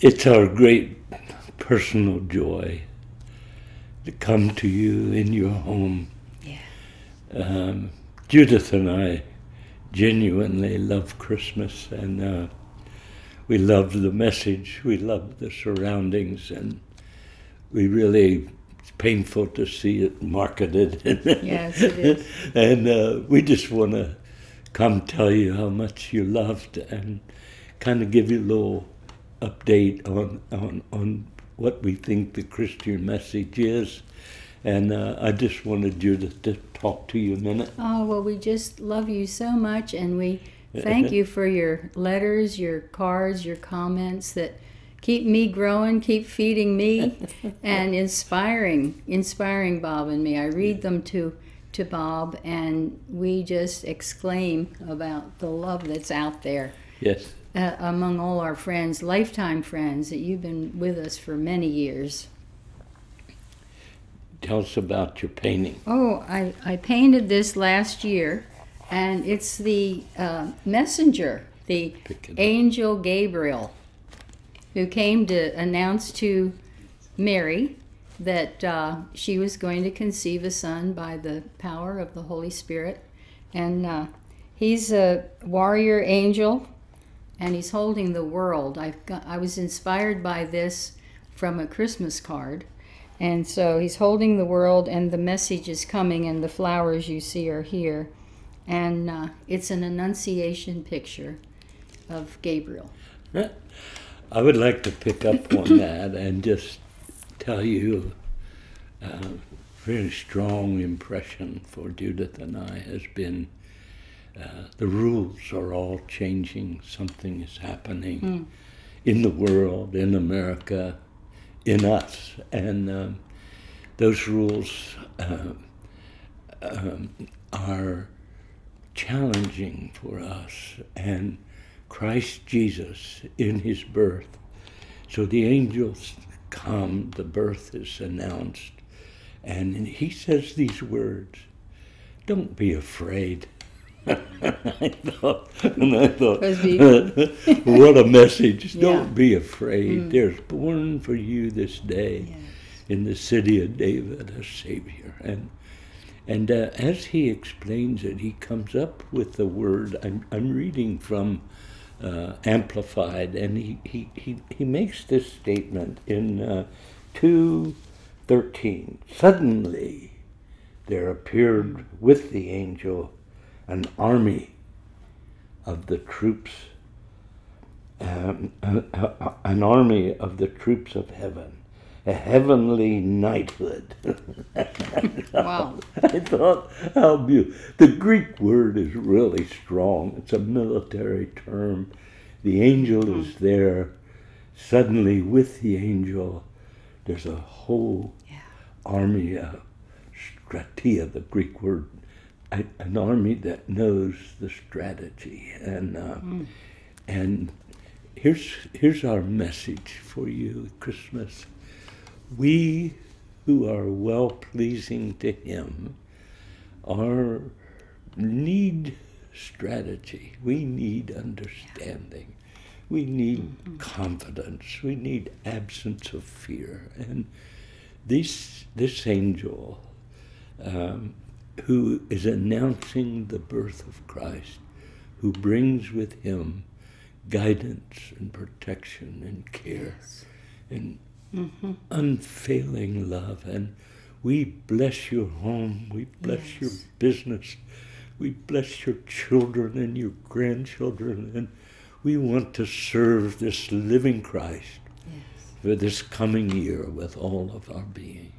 It's our great personal joy to come to you in your home. Yeah. Um, Judith and I genuinely love Christmas, and uh, we love the message, we love the surroundings, and we really it's painful to see it marketed. Yes, it is. and uh, we just want to come tell you how much you loved and kind of give you a little update on on on what we think the Christian message is. And uh, I just wanted you to, to talk to you a minute. Oh, well, we just love you so much, and we thank you for your letters, your cards, your comments that keep me growing, keep feeding me, and inspiring, inspiring Bob and me. I read them to to Bob, and we just exclaim about the love that's out there Yes. Uh, among all our friends, lifetime friends that you've been with us for many years. Tell us about your painting. Oh, I, I painted this last year, and it's the uh, messenger, the Pick it up. angel Gabriel, who came to announce to Mary that uh, she was going to conceive a son by the power of the Holy Spirit. And uh, he's a warrior angel, and he's holding the world. I've got, I was inspired by this from a Christmas card. And so he's holding the world, and the message is coming, and the flowers you see are here. And uh, it's an annunciation picture of Gabriel. I would like to pick up on that and just tell you a very strong impression for Judith and I has been uh, the rules are all changing. Something is happening in the world, in America, in us. And um, those rules uh, um, are challenging for us. And Christ Jesus in his birth. So the angels come, the birth is announced, and he says these words Don't be afraid. I thought, and I thought, what a message. Yeah. Don't be afraid. There's born for you this day in the city of David a Savior. And and uh, as he explains it, he comes up with the word. I'm, I'm reading from uh, Amplified, and he, he, he, he makes this statement in uh, 2.13. Suddenly there appeared with the angel an army of the troops, um, a- an army of the troops of heaven, a heavenly knighthood. Wow. I thought, how beautiful. The Greek word is really strong. It's a military term. The angel is there. Suddenly, with the angel, there's a whole Yeah. army, of stratia, the Greek word, a- an army that knows the strategy. And uh, and here's here's our message for you, Christmas. We who are well pleasing to Him are need strategy. We need understanding. We need confidence. We need absence of fear. And this this angel um, who is announcing the birth of Christ, who brings with him guidance and protection and care and mm-hmm. unfailing love. And we bless your home, we bless your business, we bless your children and your grandchildren, and we want to serve this living Christ Yes. for this coming year with all of our being.